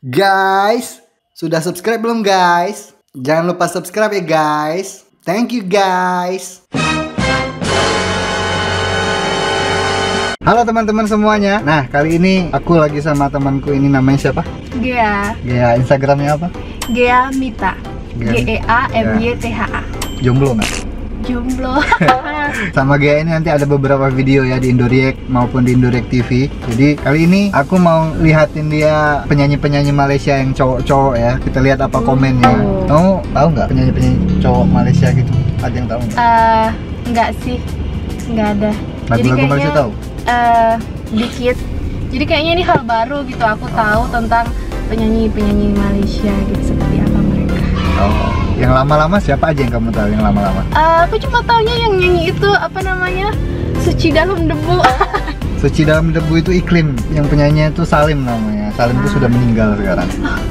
Guys, sudah subscribe belum guys? Jangan lupa subscribe ya guys. Thank you guys. Halo teman-teman semuanya. Nah, kali ini aku lagi sama temanku ini namanya siapa? Gea, Ya, Instagramnya apa? Gea Mita. Gea- G E A M Y T H A. Jomblo nggak? Jomblo. Sama Gea ini nanti ada beberapa video ya di Indoreact maupun di Indoreact TV. Jadi kali ini aku mau lihatin dia penyanyi-penyanyi Malaysia yang cowok-cowok ya. Kita lihat apa komennya. Oh. Kamu tahu nggak penyanyi-penyanyi cowok Malaysia gitu? Ada yang tahu nggak? Eh, enggak sih. Enggak ada. Lagu-lagu Malaysia tahu? eh, dikit. Jadi kayaknya ini hal baru gitu. Aku tahu tentang penyanyi-penyanyi Malaysia gitu seperti apa. Oh, yang lama-lama siapa aja yang kamu tahu yang lama-lama? Eh, aku cuma taunya yang nyanyi itu apa namanya? Suci dalam debu. Suci dalam debu itu iklim, yang penyanyinya itu Salim namanya. Salim itu Ah. sudah meninggal sekarang.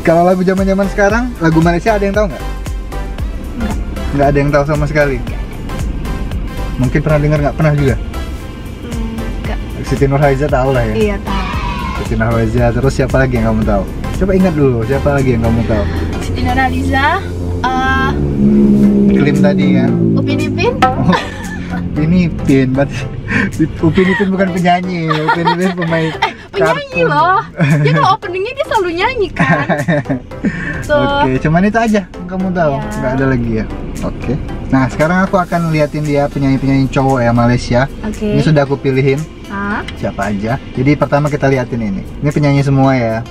Kalau lagu zaman-zaman sekarang, lagu Malaysia ada yang tahu nggak? Nggak. Nggak ada yang tahu sama sekali. Mungkin pernah dengar nggak? Pernah juga. Hmm, enggak. Siti Nurhaliza tahu lah ya. Iya tahu. Siti Nurhaliza. Terus siapa lagi yang kamu tahu? Coba ingat dulu, siapa lagi yang kamu tahu? Siti Nurhaliza, eh, Iklim tadi kan. Upin Ipin, Oh, ini Pin, berarti Upin Ipin bukan penyanyi, Upin Ipin pemain penyanyi kartun. loh. Dia kalau openingnya dia selalu nyanyi kan. So, Oke, cuman itu aja kamu tahu, Ya. nggak ada lagi ya. Oke. Nah, sekarang aku akan liatin dia penyanyi-penyanyi cowok ya Malaysia. oke. Ini sudah aku pilihin Ah, siapa aja. Jadi pertama kita liatin ini. Ini penyanyi semua ya.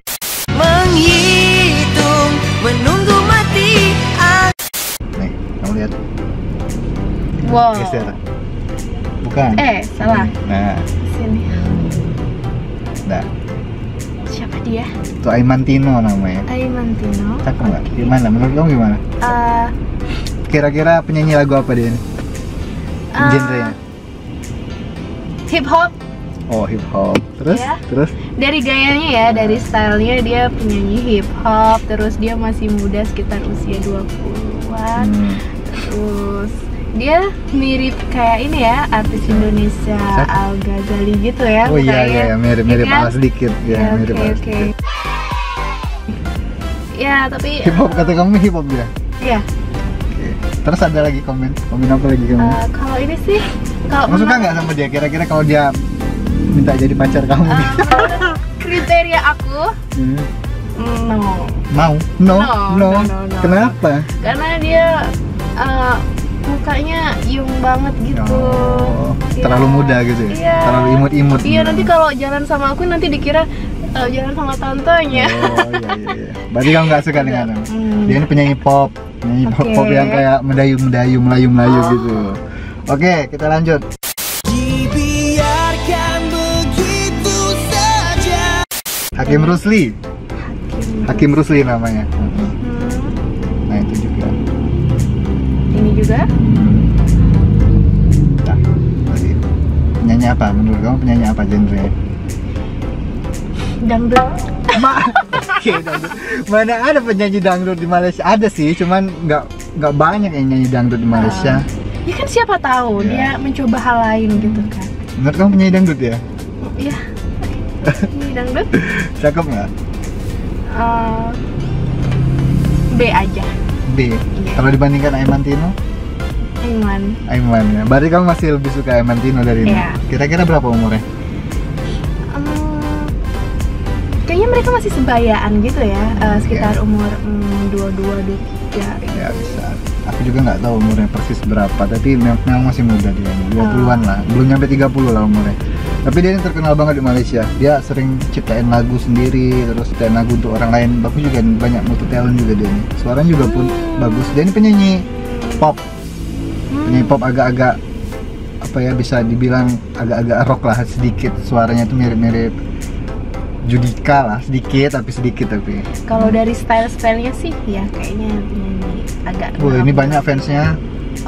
menghitung menunggu wow. Geser. Bukan. Eh, salah. Nah, Sini. nah. Siapa dia? Itu Aiman Tino namanya. Aiman Tino. Cakep nggak? Gimana? Menurut kamu gimana? Eh, Kira-kira penyanyi lagu apa dia ini? Ah. Genrenya? hip hop Oh, hip hop. Terus? Ya. Terus? dari gayanya ya, dari stylenya dia penyanyi hip hop, terus dia masih muda sekitar usia 20-an. Hmm. Terus dia mirip kayak ini ya, artis Indonesia Siapa? Al Ghazali gitu ya. Oh iya iya, iya, mirip-mirip Iya kan? Al sedikit ya, Ya, mirip oke Al oke. sedikit. Ya, tapi Hip hop kata kamu hip hop ya, Oke. Terus ada lagi komen, komen apa lagi kamu? eh, kalau ini sih kalau kamu suka nggak sama dia? Kira-kira kalau dia minta jadi pacar kamu, eh, menurut kriteria aku Hmm. mm, no. mau? No, No, no, no, no, no. Kenapa? Karena dia eh, mukanya yung banget gitu. Oh, Iya. terlalu muda gitu ya? Iya. Terlalu imut-imut. Iya, nanti kalau jalan sama aku nanti dikira eh, jalan sama tantenya. Oh iya iya. iya. Berarti kamu nggak suka dengan? Hmm. Dia ini penyanyi pop, penyanyi pop, Oke. pop yang kayak mendayu-mendayu, melayu-melayu Oh. gitu. Oke, kita lanjut. dibiarkan begitu saja Hakim Rusli. Hakim Rusli namanya. Hmm, juga Nah, penyanyi apa? Menurut kamu penyanyi apa genre? dangdut. Ma dangdut. Mana ada penyanyi dangdut di Malaysia? Ada sih, cuman nggak nggak banyak yang nyanyi dangdut di Malaysia. Ya kan siapa tahu Iya. dia mencoba hal lain gitu kan. Menurut kamu penyanyi dangdut ya? Iya. Ini dangdut. Cakep nggak? eh, B aja. B. Iya. Kalau dibandingkan Aiman Tino, Iman. Aiman ya. Berarti kamu masih lebih suka Aiman Tino dari ini. Iya. Kira-kira berapa umurnya? Hmm, kayaknya mereka masih sebayaan gitu ya, eh, sekitar umur mm, dua dua dua tiga. Ya bisa. Aku juga nggak tahu umurnya persis berapa, tapi memang masih muda dia. 20-an Oh. lah. Belum nyampe 30 lah umurnya. Tapi dia ini terkenal banget di Malaysia. Dia sering ciptain lagu sendiri, terus ciptain lagu untuk orang lain. Bagus juga banyak multi talent juga dia ini. Suaranya juga pun bagus. Dia ini penyanyi pop. Penyanyi pop agak-agak apa ya bisa dibilang agak-agak rock lah sedikit. Suaranya tuh mirip-mirip Judika lah sedikit tapi sedikit tapi. Kalau dari style-stylenya sih ya kayaknya penyanyi agak. Wah ini banyak fansnya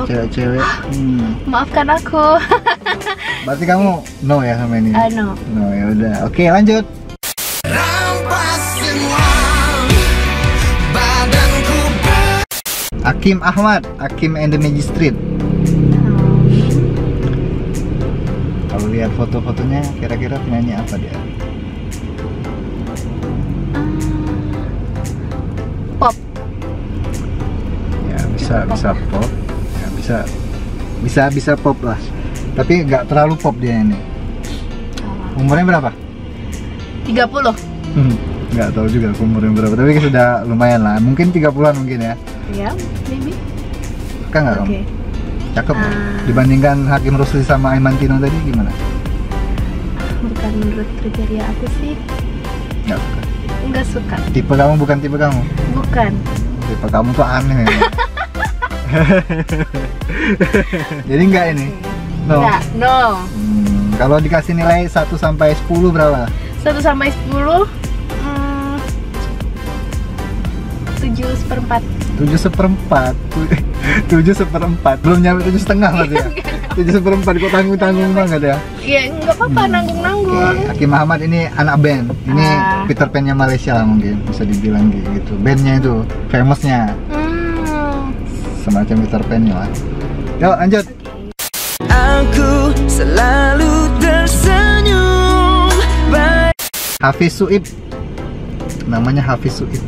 cewek-cewek okay. hmm. maafkan aku berarti kamu no ya sama ini uh, no no ya udah oke okay, lanjut Akim Ahmad, Akim and the Magic Kalau lihat foto-fotonya, kira-kira penyanyi apa dia? Ah. Pop. Ya bisa bisa pop bisa bisa bisa pop lah. Tapi nggak terlalu pop dia ini. Ah, umurnya berapa? 30 Hmm, nggak tahu juga umurnya berapa tapi sudah lumayan lah. Mungkin 30-an mungkin ya. Ya maybe. Kan nggak oke. Kamu cakep? Ah. dibandingkan Hakim Rusli sama Aiman Tino tadi gimana? Bukan menurut kriteria aku sih. Nggak suka. Nggak suka. Tipe kamu bukan tipe kamu? Bukan. Tipe kamu tuh aneh ya. jadi nggak ini? No. Nggak no. Hmm, kalau dikasih nilai 1 sampai 10 berapa? 1 sampai 10 hmm, 7 seperempat. 7 seperempat. 7 seperempat. Belum nyampe 7 setengah berarti ya? 7 seperempat kok tanggung-tanggung banget ya? Ya nggak apa-apa Hmm, nanggung-nanggung. Oke, Hakim Muhammad ini anak band. Ini Ah. Peter Pan-nya Malaysia lah mungkin bisa dibilang gitu. Bandnya itu famousnya. Hmm. Semacam Peter Pan-nya lah. Yuk lanjut. Aku selalu tersenyum Hafiz Suib. Namanya Hafiz Suib,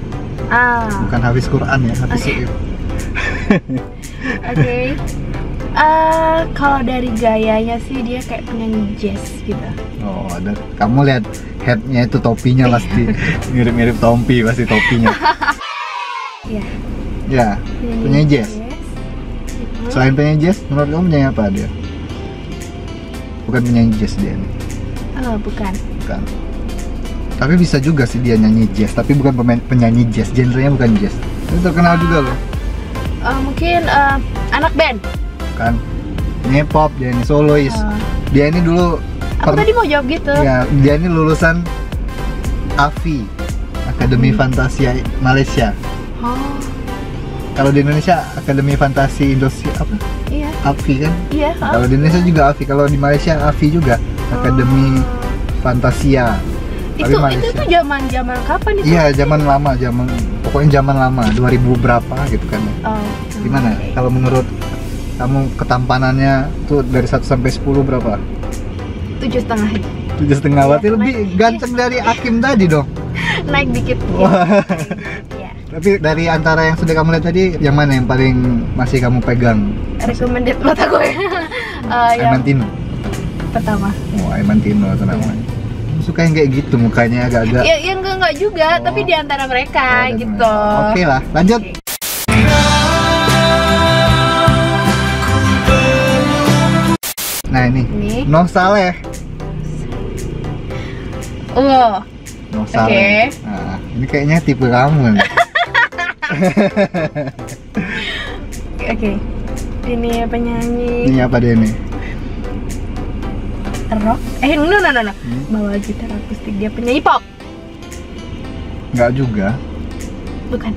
ah bukan Hafiz Quran ya, Hafiz Oke. Suib. oke Eh, kalau dari gayanya sih dia kayak penyanyi jazz gitu Oh, ada. Kamu lihat headnya itu topinya pasti mirip-mirip Tompi pasti topinya. ya Ya, penyanyi jazz. Hmm. Selain penyanyi jazz, menurut kamu penyanyi apa dia? Bukan penyanyi jazz dia nih. oh bukan. Bukan. Tapi bisa juga sih dia nyanyi jazz tapi bukan pemain penyanyi jazz. Genrenya bukan jazz. Itu terkenal juga loh. Eh, mungkin eh, anak band. Kan ini pop dia ini solois Eh, dia ini dulu aku tadi mau jawab gitu. Ya dia ini lulusan AFI Akademi Fantasia Malaysia. oh kalau di Indonesia Akademi Fantasi Indonesia apa iya AFI kan iya oh. kalau di Indonesia juga AFI kalau di Malaysia AFI juga Akademi Fantasia itu Tapi itu Malaysia. tuh zaman zaman kapan itu Iya, zaman lama, zaman pokoknya zaman lama, 2000 berapa gitu kan ya. oh Gimana? Kalau menurut kamu ketampanannya tuh dari 1 sampai 10 berapa? tujuh setengah Tujuh setengah Iya, berarti lebih naik. ganteng dari Akim tadi dong. naik dikit Wah. Tapi dari antara yang sudah kamu lihat tadi, yang mana yang paling masih kamu pegang? recommended buat aku ya Eh, yang Aiman Tino. pertama Oh, Aiman Tino itu namanya. Suka yang kayak gitu mukanya agak-agak. ya yang enggak enggak juga Oh. tapi di antara mereka Oh, gitu Oke lah, lanjut. Oke. Nah ini, ini Noh Saleh. oh Noh Saleh. Nah, ini kayaknya tipe kamu nih. oke ini penyanyi Ini apa dia nih? rock eh no no no no Hmm. bawa gitar akustik dia penyanyi pop Nggak juga. bukan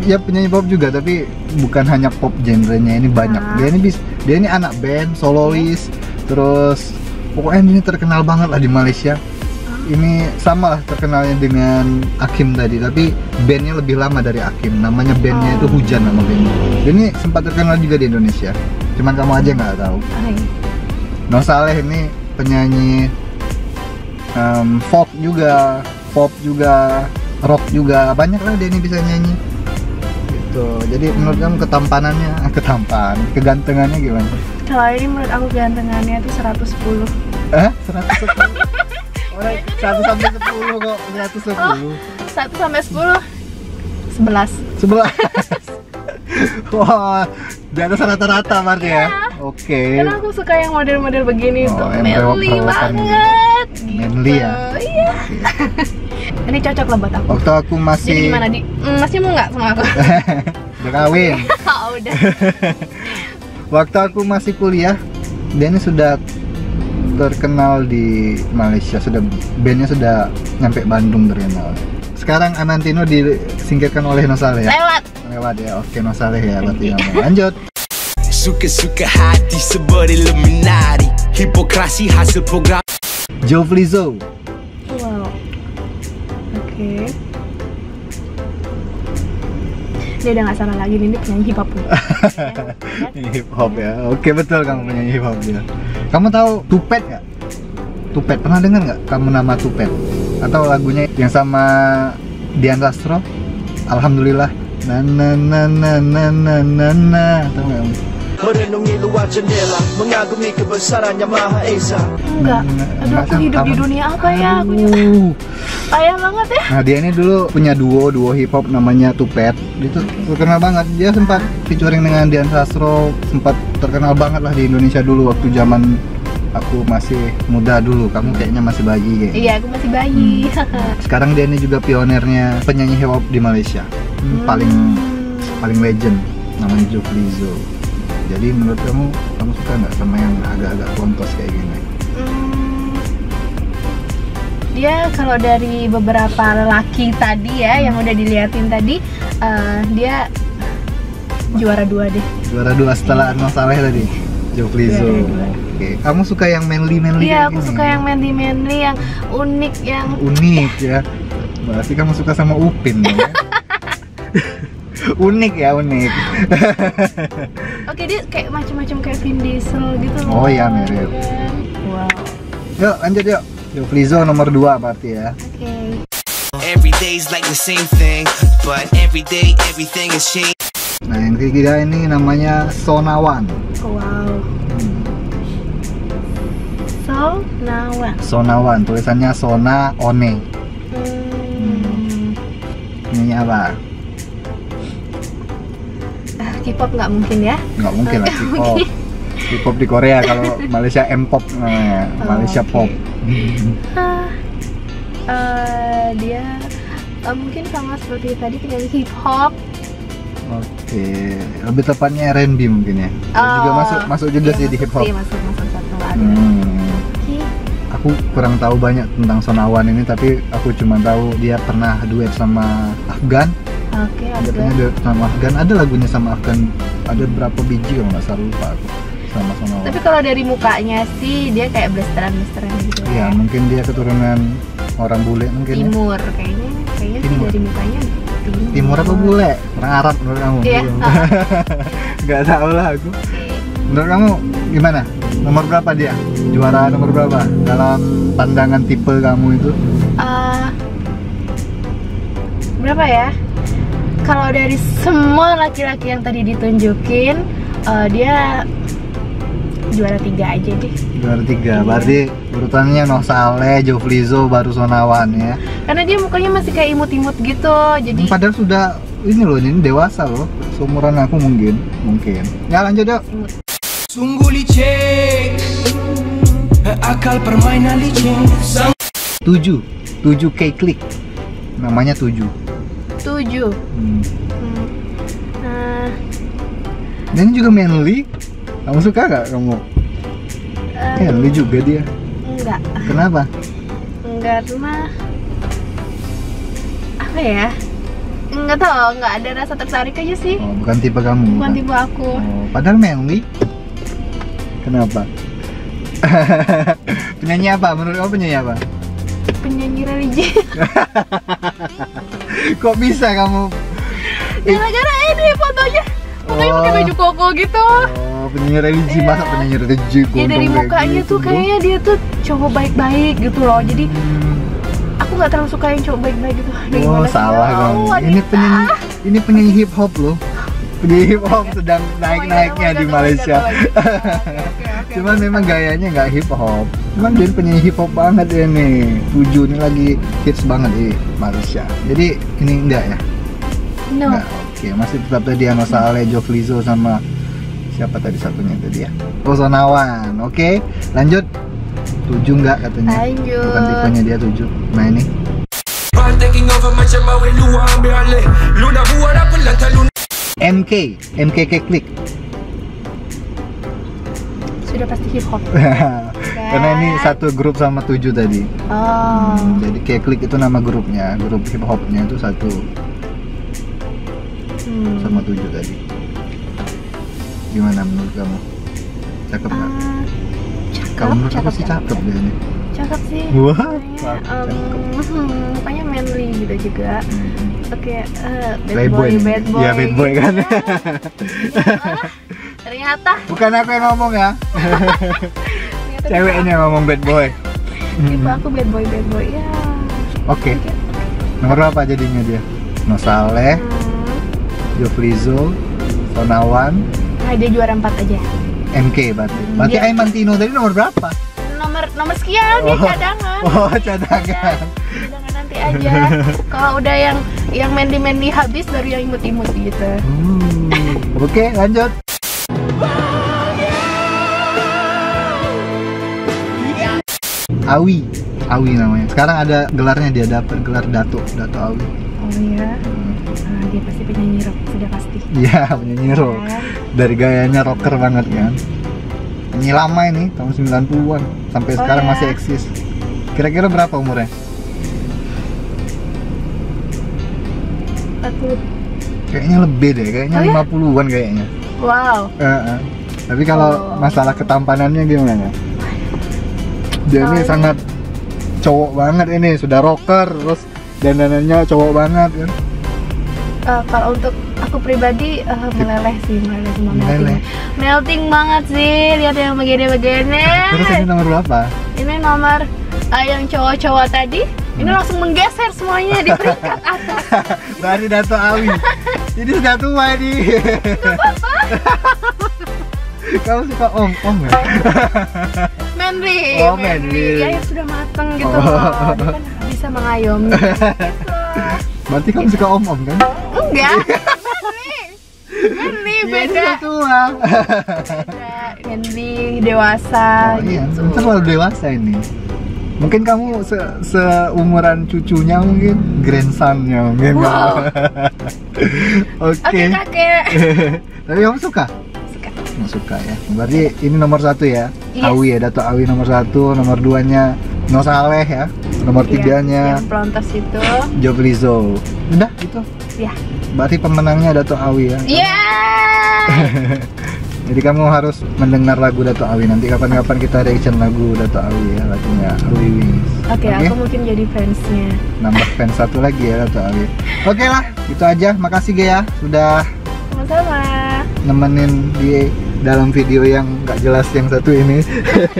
Ya penyanyi pop juga, tapi bukan hanya pop genrenya ini banyak. Ah. Dia ini bis, dia ini anak band, solois, terus pokoknya ini terkenal banget lah di Malaysia. Ini sama lah terkenalnya dengan Akim tadi, tapi bandnya lebih lama dari Akim. Namanya bandnya itu Oh. Hujan nama bandnya. Dan ini sempat terkenal juga di Indonesia. Cuman kamu aja nggak tahu. Hai. Noh Saleh ini penyanyi em, folk juga, pop juga, rock juga banyak lah dia ini bisa nyanyi. Gitu. Jadi menurut kamu ketampanannya, ketampan, kegantengannya gimana? kalau ini menurut aku gantengannya tuh 110 Eh, 110. Orang 1 sampai 10 kok, 110. 1 sampai 10 11 Sebelah. Wah, di atas rata-rata berarti ya. Iya. Oke. karena aku suka yang model-model begini Oh, tuh manly banget gitu. Manly ya? iya ini cocok lah buat aku Waktu aku masih jadi gimana di Hmm, masih mau nggak sama aku udah kawin. oh, udah Waktu aku masih kuliah, dia ini sudah terkenal di Malaysia, sudah bandnya sudah nyampe Bandung terkenal. Sekarang Anantino disingkirkan oleh Nosale ya? lewat Lewat ya, oke Nosale ya berarti namanya. Lanjut. Suka-suka hati sebab Illuminati Hipokrasi hasil program Joe Flizzo. wow oke dia udah nggak salah lagi nih penyanyi hip hop nih. hip hop ya. Oke betul kamu penyanyi hip hop dia. Kamu tahu Tupet nggak? Tupet pernah dengar nggak kamu nama Tupet? Atau lagunya yang sama Dian Sastro? Alhamdulillah Na na na na na na na. Tahu nggak? Merenungi luar jendela Mengagumi kebesarannya Maha Esa Enggak. Aduh, aku hidup di dunia apa ya? Aku Uh. payah banget ya. Nah dia ini dulu punya duo duo hip hop namanya Tupet. Dia tuh terkenal banget. Dia sempat featuring dengan Dian Sastro, sempat terkenal banget lah di Indonesia dulu waktu zaman aku masih muda dulu. Kamu kayaknya masih bayi kayak. Iya, aku masih bayi. Sekarang dia ini juga pionernya penyanyi hip hop di Malaysia. Hmm, Paling paling legend namanya Joe Lizzo. Jadi menurut kamu kamu suka nggak sama yang agak-agak kontos kayak gini? Hmm, dia kalau dari beberapa lelaki tadi ya yang udah diliatin tadi eh, dia juara dua deh Juara dua setelah Anwar Saleh tadi. Dua. Oke, kamu suka yang manly manly? iya aku gini? suka yang manly manly yang unik yang unik ya. Berarti kamu suka sama Upin ya? unik ya unik. oke dia kayak macam-macam kayak Vin Diesel gitu Oh, loh iya, mirip. wow Yuk lanjut yuk. Joe Lizzo nomor 2 berarti ya. oke Every day's like the same thing, but every day everything is changed. Nah yang ketiga ini namanya Sonawan. wow so now what? Sonawan tulisannya Sona One. Hmm, Ini apa? K-pop nggak mungkin ya Nggak mungkin lah K-pop. K-pop di Korea kalau Malaysia M-pop, nah, Malaysia oke. pop. Eh, dia eh, mungkin sama seperti tadi penyanyi hip hop Oke, lebih tepatnya R&B mungkin ya. Dan juga Oh, masuk masuk juga iya, sih di masuk hip hop. sih, masuk masuk satu ada Hmm. Aku kurang tahu banyak tentang Sonawan ini tapi aku cuma tahu dia pernah duet sama Afgan oke dia ada sama Afgan. Ada lagunya sama Afgan. Ada berapa biji kalau nggak salah lupa aku. Sama Sonawan tapi kalau dari mukanya sih dia kayak blasteran blasteran gitu Iya ya mungkin dia keturunan orang bule mungkin ya. timur kayaknya kayaknya sih dari mukanya timur. Timur apa bule? Orang Arab menurut kamu. Iya. Belum. nggak tahu lah aku. Menurut kamu gimana? Nomor berapa dia? Juara nomor berapa? Dalam pandangan tipe kamu itu? Eh, berapa ya kalau dari semua laki-laki yang tadi ditunjukin eh, dia juara tiga aja deh. Juara tiga Iya. berarti urutannya Noh Saleh, Jovlizo, baru Sonawan ya. Karena dia mukanya masih kayak imut-imut gitu jadi padahal sudah ini loh ini dewasa loh. Seumuran aku mungkin mungkin. Ya lanjut yuk. Sungguh licik Akal permainan licik. 7 7 K klik namanya 7 tujuh. Hmm. Hmm. Nah, Dan juga manly. Kamu suka gak kamu? Eh, manly juga dia. Enggak. Kenapa? Enggak cuma apa ya? Enggak tahu enggak ada rasa tertarik aja sih. Oh, bukan tipe kamu bukan? tipe aku. Oh, padahal manly. Kenapa? Penyanyi apa? Menurut kamu penyanyi apa penyanyi religi. Kok bisa kamu? Gara-gara ini fotonya. Fotonya pakai Oh. baju koko gitu. Oh, penyanyi religi. Iya. masa penyanyi religi ya dari mukanya gitu, tuh kayaknya dia tuh cowok baik-baik gitu loh. Jadi aku nggak terlalu suka yang cowok baik-baik gitu. Oh, salah Oh, kamu. Ini penyanyi ini penyanyi hip hop loh. Hip hop sedang naik-naiknya my God, di Malaysia. Cuman memang gayanya nggak hip hop. Cuman dia penyanyi hip hop banget ya nih. Tujuh ini lagi hits banget di Malaysia. Jadi ini enggak ya? no Enggak. Oke, masih tetap tadi Ano Saleh, Jovlizo sama siapa tadi satunya tadi ya? Kosonawan. Oke, lanjut. Tujuh enggak katanya? Lanjut. Bukan tipenya dia tujuh. Nah ini taking over macam ambil alih buat apa MK, MKK Click. sudah pasti hip hop Karena ini satu grup sama tujuh tadi. oh Jadi kayak klik itu nama grupnya, grup hip hopnya itu satu hmm. sama tujuh tadi. Gimana menurut kamu? Cakep nggak? Ah, cakep Kamu menurut aku cakep sih cakep cakep dia ini. cakep sih Wah, Kayaknya, em, mukanya manly gitu juga Hmm. Oke eh, bad Playboy. boy bad boy Iya bad boy kan. Ternyata Bukan aku yang ngomong ya, ternyata ceweknya yang ngomong bad boy. tipe aku bad boy bad boy ya Oke, nomor berapa jadinya dia? Nosaleh, Hmm, Jovlizo, Sonawan, Nah, dia juara 4 aja. MK berarti. Berarti Dia- Aimantino tadi nomor berapa? Nomor nomor sekian dia Oh. cadangan. Oh, cadangan. Cadangan nanti aja. Kalau udah yang yang Mandy-Mandy habis baru yang imut-imut gitu. Hmm. Oke, lanjut. Awi, Awi namanya. Sekarang ada gelarnya dia dapat gelar Dato, Dato Awi. Oh iya. Nah, dia pasti penyanyi rock sudah pasti. Iya, penyanyi rock. Kan? Dari gayanya rocker banget kan. Penyanyi lama ini, tahun 90-an. Sampai Oh, sekarang ya? masih eksis. Kira-kira berapa umurnya? Aku Kayaknya lebih deh, kayaknya Oh, ya? 50-an kayaknya. wow. Eh, eh. Tapi kalau Oh. masalah ketampanannya gimana? Dia ini Oh, sangat cowok banget ini, sudah rocker, terus dandanannya cowok banget kan. Eh, kalau untuk aku pribadi eh, meleleh sih, meleleh sama melting. Meleleh. Melting banget sih, lihat yang begini-begini. Terus ini nomor berapa? Ini nomor eh, yang cowok-cowok tadi. Ini Hmm. langsung menggeser semuanya di peringkat atas. Dari Dato Awi. Ini sudah tua ini. Kamu suka om om ya? Manly, Oh, Manly. Ya yang sudah mateng gitu Oh. loh. Dia kan bisa mengayomi. gitu. Berarti kamu suka om om kan? Enggak. Ini beda. sudah tua. Manly dewasa Oh, iya, gitu. terlalu dewasa ini. Mungkin kamu se seumuran cucunya mungkin, grandsonnya mungkin. Wow. Oke. Oke kakek. Tapi kamu suka? Suka. Suka ya. Berarti ini nomor satu ya. Yes. Awi ya, Dato Awi nomor satu, nomor duanya No Saleh ya, nomor Iya, tiganya Yang pelontos itu. Jovlizo. Udah gitu. Ya. Berarti pemenangnya Dato Awi ya. Iya. Jadi kamu harus mendengar lagu Dato Awi nanti kapan-kapan kita reaction lagu Dato Awi ya lagunya Awi Wings. Oke, aku mungkin jadi fansnya. Nambah fans satu lagi ya Dato Awi. Oke lah, itu aja. Makasih Gea sudah Sama-sama. nemenin di dalam video yang nggak jelas yang satu ini.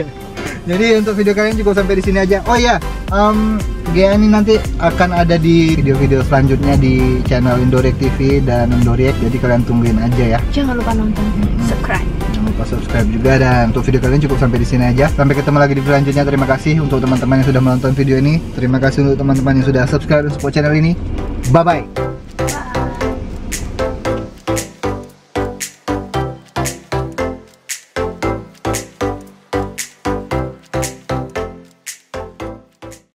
Jadi untuk video kalian cukup sampai di sini aja. Oh ya, um, Gea ini nanti akan ada di video-video selanjutnya di channel Indorek TV dan Indorek. Jadi kalian tungguin aja ya. Jangan lupa nonton, subscribe. Jangan lupa subscribe juga dan untuk video kalian cukup sampai di sini aja. Sampai ketemu lagi di video selanjutnya. Terima kasih untuk teman-teman yang sudah menonton video ini. Terima kasih untuk teman-teman yang sudah subscribe dan support channel ini. Bye bye.